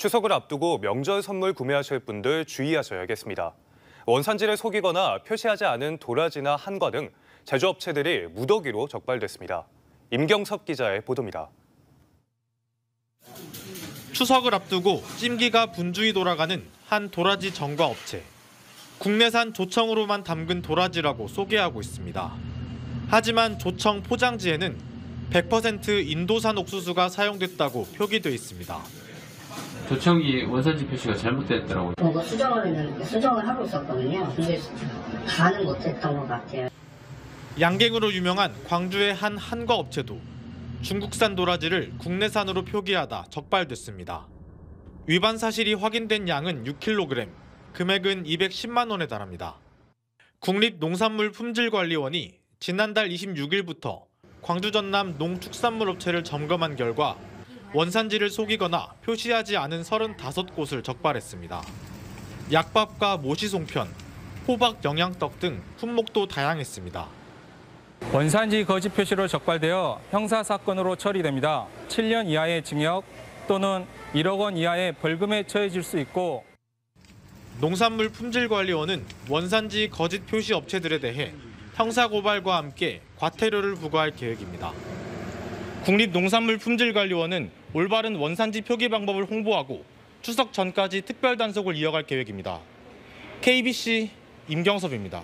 추석을 앞두고 명절 선물 구매하실 분들 주의하셔야겠습니다. 원산지를 속이거나 표시하지 않은 도라지나 한과 등 제조업체들이 무더기로 적발됐습니다. 임경섭 기자의 보도입니다. 추석을 앞두고 찜기가 분주히 돌아가는 한 도라지 정과 업체. 국내산 조청으로만 담근 도라지라고 소개하고 있습니다. 하지만 조청 포장지에는 100% 인도산 옥수수가 사용됐다고 표기돼 있습니다. 조청이 원산지 표시가 잘못됐더라고요. 그거 수정을 했는데 수정을 하고 있었거든요. 근데 다는 못했던 것 같아요. 양갱으로 유명한 광주의 한 한과 업체도 중국산 도라지를 국내산으로 표기하다 적발됐습니다. 위반 사실이 확인된 양은 6kg, 금액은 210만 원에 달합니다. 국립농산물품질관리원이 지난달 26일부터 광주 전남 농축산물업체를 점검한 결과 원산지를 속이거나 표시하지 않은 35곳을 적발했습니다. 약밥과 모시송편, 호박 영양떡 등 품목도 다양했습니다. 원산지 거짓 표시로 적발되어 형사 사건으로 처리됩니다. 7년 이하의 징역 또는 1억 원 이하의 벌금에 처해질 수 있고 농산물 품질관리원은 원산지 거짓 표시 업체들에 대해 형사 고발과 함께 과태료를 부과할 계획입니다. 국립농산물품질관리원은 올바른 원산지 표기 방법을 홍보하고 추석 전까지 특별 단속을 이어갈 계획입니다. KBC 임경섭입니다.